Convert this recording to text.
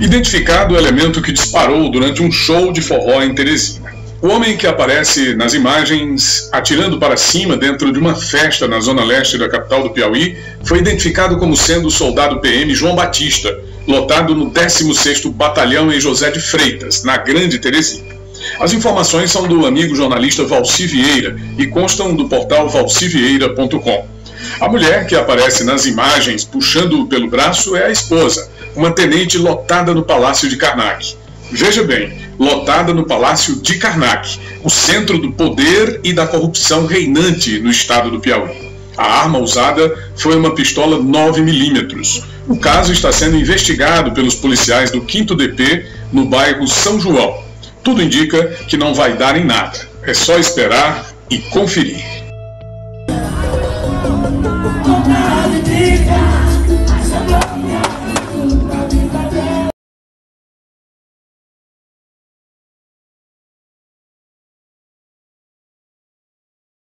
Identificado o elemento que disparou durante um show de forró em Teresina. O homem que aparece nas imagens atirando para cima dentro de uma festa na zona leste da capital do Piauí foi identificado como sendo o soldado PM João Batista, lotado no 16º Batalhão em José de Freitas, na Grande Teresina. As informações são do amigo jornalista Valci Vieira e constam do portal valcivieira.com. A mulher que aparece nas imagens puxando pelo braço é a esposa, uma tenente lotada no Palácio de Karnak. Veja bem, lotada no Palácio de Karnak, o centro do poder e da corrupção reinante no estado do Piauí. A arma usada foi uma pistola 9mm. O caso está sendo investigado pelos policiais do 5 DP no bairro São João. Tudo indica que não vai dar em nada. É só esperar e conferir. All my the days.